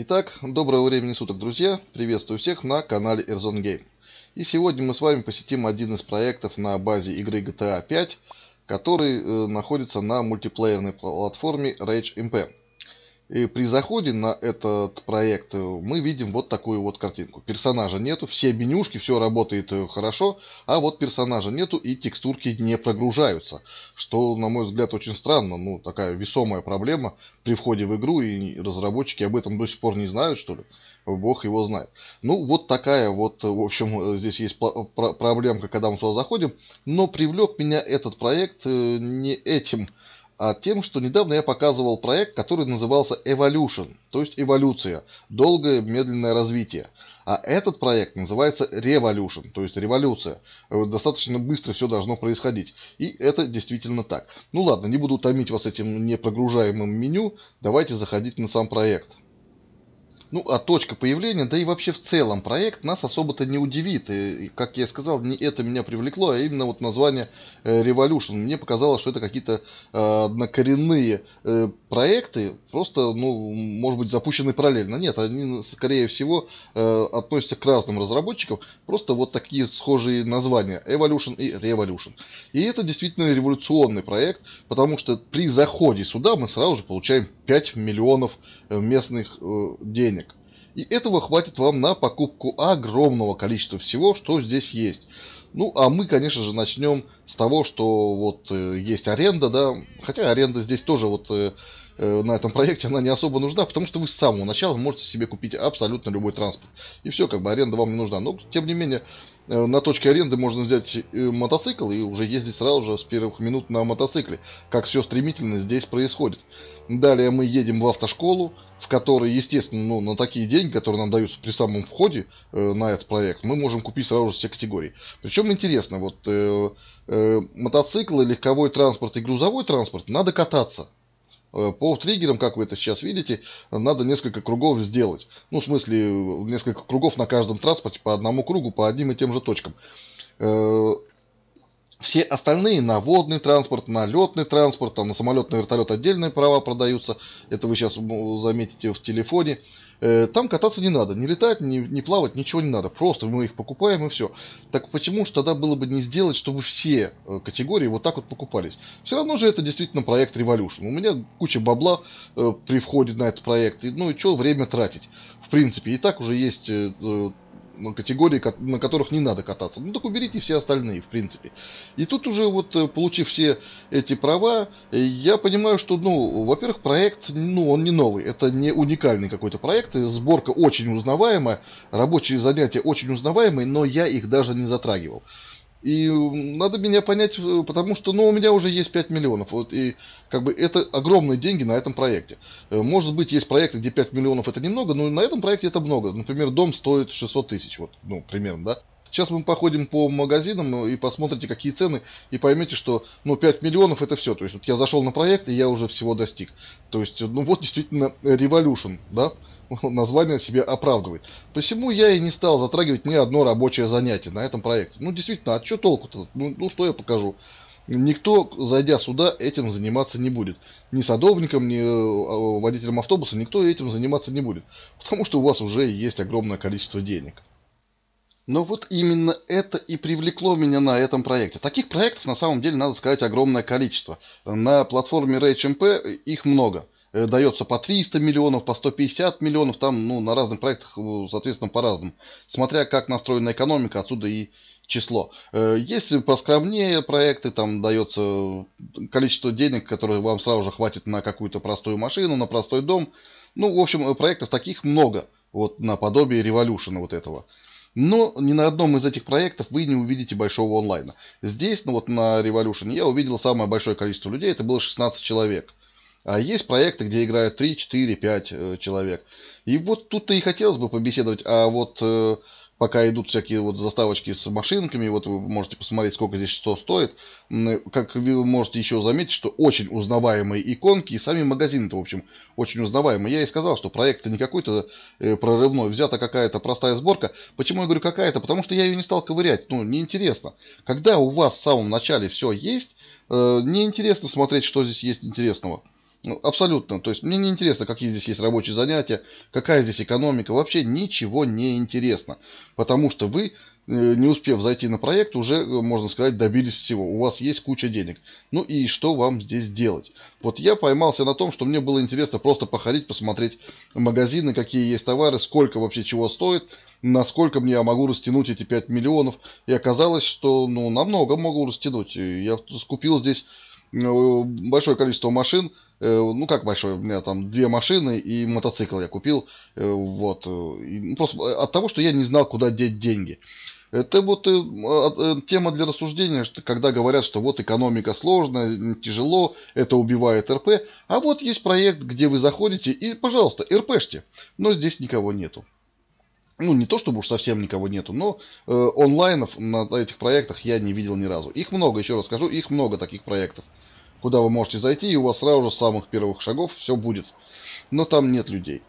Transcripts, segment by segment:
Итак, доброго времени суток, друзья! Приветствую всех на канале Airzone Game. И сегодня мы с вами посетим один из проектов на базе игры GTA 5, который э, находится на мультиплеерной платформе Rage MP. И при заходе на этот проект э, мы видим вот такую вот картинку. Персонажа нету, все менюшки, все работает э, хорошо, а вот персонажа нету и текстурки не прогружаются. Что, на мой взгляд, очень странно. Ну, такая весомая проблема при входе в игру, и разработчики об этом до сих пор не знают, что ли. Бог его знает. Ну, вот такая вот, в общем, э, здесь есть проблемка, когда мы туда заходим. Но привлек меня этот проект не этим а тем, что недавно я показывал проект, который назывался Evolution, то есть эволюция, долгое медленное развитие. А этот проект называется Revolution, то есть революция. Достаточно быстро все должно происходить. И это действительно так. Ну ладно, не буду томить вас этим непрогружаемым меню, давайте заходить на сам проект. Ну, а точка появления, да и вообще в целом проект нас особо-то не удивит. И, как я сказал, не это меня привлекло, а именно вот название э, Revolution. Мне показалось, что это какие-то э, однокоренные э, проекты, просто, ну, может быть, запущены параллельно. Нет, они, скорее всего, э, относятся к разным разработчикам. Просто вот такие схожие названия. Evolution и Revolution. И это действительно революционный проект, потому что при заходе сюда мы сразу же получаем 5 миллионов э, местных э, денег. И этого хватит вам на покупку огромного количества всего, что здесь есть. Ну, а мы, конечно же, начнем с того, что вот э, есть аренда, да, хотя аренда здесь тоже вот э, на этом проекте она не особо нужна, потому что вы с самого начала можете себе купить абсолютно любой транспорт. И все, как бы аренда вам не нужна. Но, тем не менее, Э, на точке аренды можно взять э, мотоцикл и уже ездить сразу же с первых минут на мотоцикле, как все стремительно здесь происходит. Далее мы едем в автошколу, в которой, естественно, ну, на такие деньги, которые нам даются при самом входе э, на этот проект, мы можем купить сразу же все категории. Причем интересно, вот э, э, мотоциклы, легковой транспорт и грузовой транспорт надо кататься. Э, по триггерам, как вы это сейчас видите, надо несколько кругов сделать. Ну, в смысле, несколько кругов на каждом транспорте по одному кругу, по одним и тем же точкам. Э, все остальные на водный транспорт, на летный транспорт, там на самолет, на вертолет отдельные права продаются. Это вы сейчас заметите в телефоне. Э, там кататься не надо, не летать, не, не плавать, ничего не надо. Просто мы их покупаем и все. Так почему же тогда было бы не сделать, чтобы все э, категории вот так вот покупались? Все равно же это действительно проект Revolution. У меня куча бабла э, при входе на этот проект. И, ну и что время тратить? В принципе, и так уже есть э, категории, на которых не надо кататься. Ну так уберите все остальные, в принципе. И тут уже вот, э, получив все эти права, э, я понимаю, что, ну, во-первых, проект, ну, он не новый. Это не уникальный какой-то проект. Сборка очень узнаваемая, рабочие занятия очень узнаваемые, но я их даже не затрагивал. И надо меня понять, э, потому что, ну, у меня уже есть 5 миллионов. Вот, и как бы это огромные деньги на этом проекте. Э, может быть, есть проекты, где 5 миллионов это немного, но на этом проекте это много. Например, дом стоит 600 тысяч, вот, ну, примерно, да. Сейчас мы походим по магазинам и посмотрите, какие цены, и поймете, что ну, 5 миллионов это все. То есть вот я зашел на проект, и я уже всего достиг. То есть, ну вот действительно Revolution, да, название себя оправдывает. Посему я и не стал затрагивать мне одно рабочее занятие на этом проекте. Ну действительно, а что толку-то? Ну, ну что я покажу? Никто, зайдя сюда, этим заниматься не будет. Ни садовником, ни э, водителем автобуса никто этим заниматься не будет. Потому что у вас уже есть огромное количество денег. Но вот именно это и привлекло меня на этом проекте. Таких проектов на самом деле, надо сказать, огромное количество. На платформе RageMP их много. Э, дается по 300 миллионов, по 150 миллионов, там ну, на разных проектах, э, соответственно, по-разному. Смотря как настроена экономика, отсюда и число. Э, если поскромнее проекты, там дается количество денег, которое вам сразу же хватит на какую-то простую машину, на простой дом. Ну, в общем, проектов таких много, вот наподобие Revolution вот этого. Но ни на одном из этих проектов вы не увидите большого онлайна. Здесь, ну вот на Revolution, я увидел самое большое количество людей, это было 16 человек. А есть проекты, где играют 3, 4, 5 человек. И вот тут-то и хотелось бы побеседовать, а вот э, пока идут всякие вот заставочки с машинками, вот вы можете посмотреть, сколько здесь что стоит. Как вы можете еще заметить, что очень узнаваемые иконки, и сами магазины-то, в общем, очень узнаваемые. Я и сказал, что проект не какой-то э, прорывной, взята какая-то простая сборка. Почему я говорю какая-то? Потому что я ее не стал ковырять, ну, неинтересно. Когда у вас в самом начале все есть, э, неинтересно смотреть, что здесь есть интересного. Ну, абсолютно. То есть мне не интересно, какие здесь есть рабочие занятия, какая здесь экономика. Вообще ничего не интересно. Потому что вы, э, не успев зайти на проект, уже, э, можно сказать, добились всего. У вас есть куча денег. Ну и что вам здесь делать? Вот я поймался на том, что мне было интересно просто походить, посмотреть магазины, какие есть товары, сколько вообще чего стоит, насколько мне я могу растянуть эти 5 миллионов. И оказалось, что ну, намного могу растянуть. Я купил здесь большое количество машин, Э, ну как большой, у меня там две машины и мотоцикл я купил, э, вот, ну, просто от того, что я не знал, куда деть деньги. Это вот э, тема для рассуждения, что когда говорят, что вот экономика сложная, тяжело, это убивает РП. А вот есть проект, где вы заходите и, пожалуйста, РПшьте. Но здесь никого нету. Ну, не то чтобы уж совсем никого нету, но э, онлайнов на этих проектах я не видел ни разу. Их много, еще раз скажу, их много таких проектов куда вы можете зайти, и у вас сразу же с самых первых шагов все будет. Но там нет людей.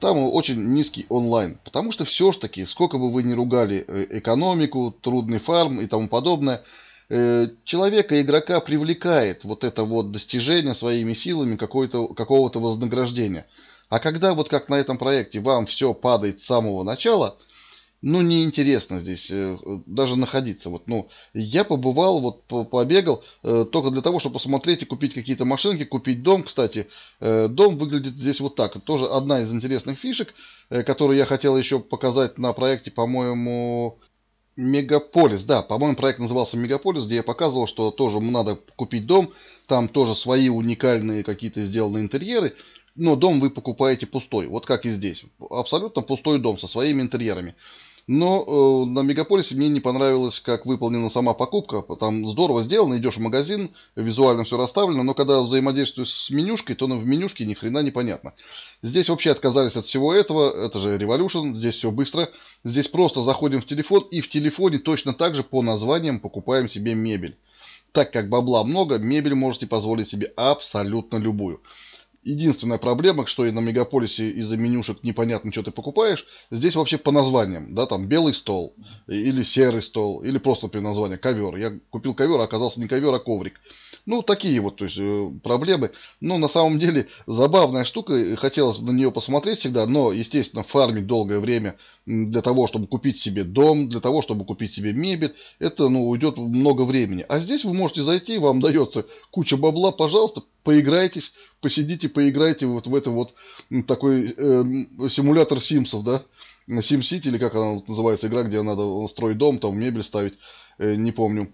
Там очень низкий онлайн. Потому что все ж таки, сколько бы вы ни ругали э, экономику, трудный фарм и тому подобное, э, человека, игрока привлекает вот это вот достижение своими силами какого-то вознаграждения. А когда вот как на этом проекте вам все падает с самого начала – ну, неинтересно здесь э, даже находиться. Вот, ну, я побывал, вот, побегал э, только для того, чтобы посмотреть и купить какие-то машинки, купить дом. Кстати, э, дом выглядит здесь вот так. Тоже одна из интересных фишек, которую я хотел еще показать на проекте, по-моему, Мегаполис, да, по-моему, проект назывался Мегаполис, где я показывал, что тоже надо купить дом, там тоже свои уникальные какие-то сделаны интерьеры, но дом вы покупаете пустой, вот как и здесь, абсолютно пустой дом со своими интерьерами. Но э, на Мегаполисе мне не понравилось, как выполнена сама покупка. Там здорово сделано, идешь в магазин, визуально все расставлено, но когда взаимодействуешь с менюшкой, то в менюшке ни хрена непонятно. Здесь вообще отказались от всего этого, это же Revolution, здесь все быстро. Здесь просто заходим в телефон и в телефоне точно так же по названиям покупаем себе мебель. Так как бабла много, мебель можете позволить себе абсолютно любую. Единственная проблема, что и на мегаполисе из-за менюшек непонятно, что ты покупаешь, здесь вообще по названиям, да, там белый стол, или серый стол, или просто по названию ковер. Я купил ковер, а оказался не ковер, а коврик. Ну, такие вот, то есть, э, проблемы. Но на самом деле забавная штука, хотелось на нее посмотреть всегда, но, естественно, фармить долгое время для того, чтобы купить себе дом, для того, чтобы купить себе мебель, это, ну, уйдет много времени. А здесь вы можете зайти, вам дается куча бабла, пожалуйста, поиграйтесь, посидите, поиграйте вот в это вот такой э, симулятор Симсов, да, SimCity, или как она называется, игра, где надо строить дом, там мебель ставить, э, не помню.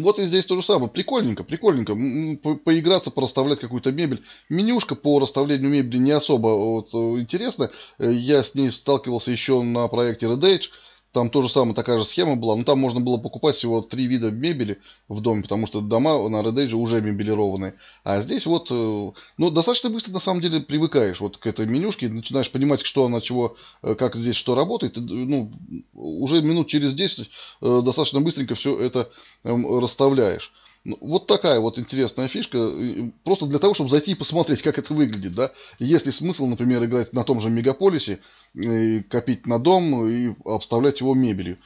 Вот и здесь то же самое. Прикольненько, прикольненько. По поиграться, порасставлять какую-то мебель. Менюшка по расставлению мебели не особо вот, э, интересна. Э, я с ней сталкивался еще на проекте Red Age. Там тоже самая такая же схема была, но там можно было покупать всего три вида мебели в доме, потому что дома на Red Age уже мебелированные. А здесь вот, э, ну, достаточно быстро на самом деле привыкаешь вот к этой менюшке, начинаешь понимать, что она чего, э, как здесь что работает. Ну, уже минут через 10 э, достаточно быстренько все это эм, расставляешь. Ну, вот такая вот интересная фишка, просто для того, чтобы зайти и посмотреть, как это выглядит, да. Есть ли смысл, например, играть на том же мегаполисе, и копить на дом и обставлять его мебелью,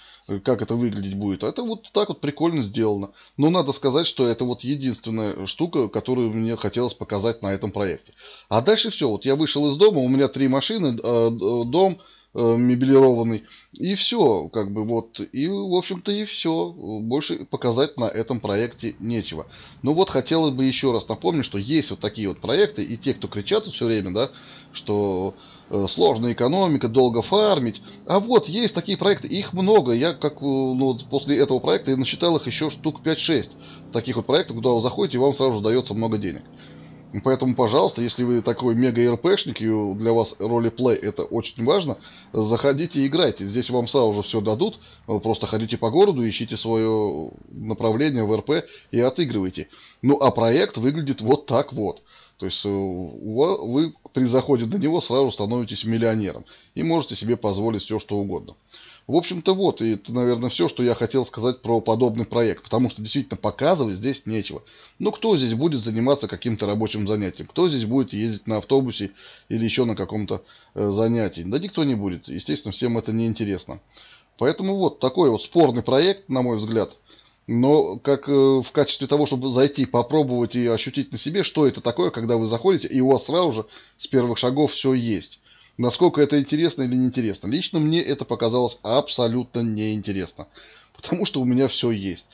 как это выглядеть будет. Это вот так вот прикольно сделано. Но надо сказать, что это вот единственная штука, которую мне хотелось показать на этом проекте. А дальше все. Вот я вышел из дома, у меня три машины, э, дом, Э, мебелированный. И все, как бы вот, и в общем-то и все. Больше показать на этом проекте нечего. Ну вот хотелось бы еще раз напомнить, что есть вот такие вот проекты, и те, кто кричат все время, да, что э, сложная экономика, долго фармить. А вот есть такие проекты, их много. Я как э, ну, после этого проекта я насчитал их еще штук 5-6 таких вот проектов, куда вы заходите, и вам сразу же дается много денег. Поэтому, пожалуйста, если вы такой мега-РПшник, и для вас ролеплей это очень важно, заходите и играйте. Здесь вам сразу же все дадут. Просто ходите по городу, ищите свое направление в РП и отыгрывайте. Ну, а проект выглядит вот так вот. То есть э, вы при заходе на него сразу становитесь миллионером и можете себе позволить все, что угодно. В общем-то вот, и это, наверное, все, что я хотел сказать про подобный проект, потому что действительно показывать здесь нечего. Ну, кто здесь будет заниматься каким-то рабочим занятием? Кто здесь будет ездить на автобусе или еще на каком-то э, занятии? Да никто не будет. Естественно, всем это не интересно. Поэтому вот такой вот спорный проект, на мой взгляд. Но как э, в качестве того, чтобы зайти, попробовать и ощутить на себе, что это такое, когда вы заходите, и у вас сразу же с первых шагов все есть. Насколько это интересно или неинтересно. Лично мне это показалось абсолютно неинтересно. Потому что у меня все есть.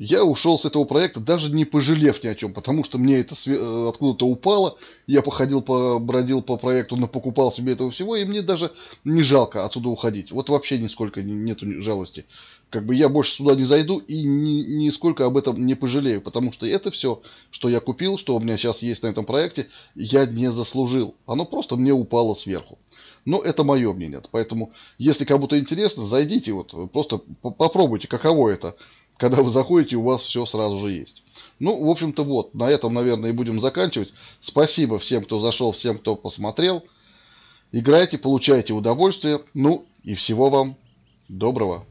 Я ушел с этого проекта, даже не пожалев ни о чем, потому что мне это э, откуда-то упало. Я походил, бродил по проекту, покупал себе этого всего, и мне даже не жалко отсюда уходить. Вот вообще нисколько нету жалости. Как бы я больше сюда не зайду и ни, нисколько об этом не пожалею, потому что это все, что я купил, что у меня сейчас есть на этом проекте, я не заслужил. Оно просто мне упало сверху. Но это мое мнение. Поэтому, если кому-то интересно, зайдите, вот просто попробуйте, каково это когда вы заходите, у вас все сразу же есть. Ну, в общем-то, вот, на этом, наверное, и будем заканчивать. Спасибо всем, кто зашел, всем, кто посмотрел. Играйте, получайте удовольствие. Ну, и всего вам доброго.